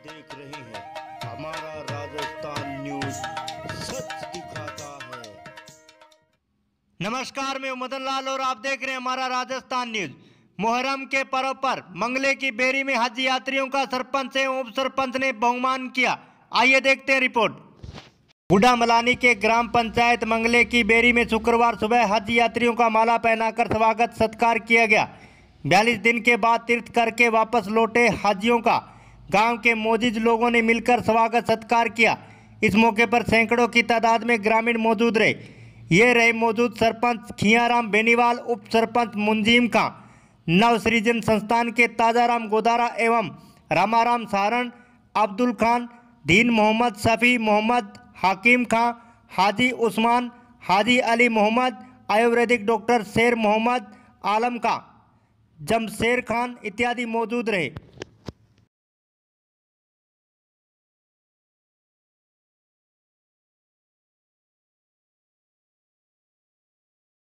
देख रहे हैं। हमारा राजस्थान न्यूज़ सच दिखाता है। नमस्कार, मैं मदन लाल और आप देख रहे हैं हमारा राजस्थान न्यूज़। मुहर्रम के पर्व पर मंगले की बेरी में हज यात्रियों का सरपंच एवं उप सरपंच ने बहुमान किया। आइए देखते हैं रिपोर्ट। बूढ़ा मलानी के ग्राम पंचायत मंगले की बेरी में शुक्रवार सुबह हज यात्रियों का माला पहनाकर स्वागत सत्कार किया गया। बयालीस दिन के बाद तीर्थ करके वापस लौटे हाजियों का गाँव के मोजिज लोगों ने मिलकर स्वागत सत्कार किया। इस मौके पर सैकड़ों की तादाद में ग्रामीण मौजूद रहे। ये रहे मौजूद सरपंच खियाराम बेनीवाल, उप सरपंच मुंजीम खां, नव सृजन संस्थान के ताजाराम गोदारा एवं रामाराम सारण, अब्दुल खान, दीन मोहम्मद शफी मोहम्मद, हाकिम खां, हाजी उस्मान, हाजी अली मोहम्मद, आयुर्वेदिक डॉक्टर शेर मोहम्मद, आलम खां, जमशेर खान इत्यादि मौजूद रहे।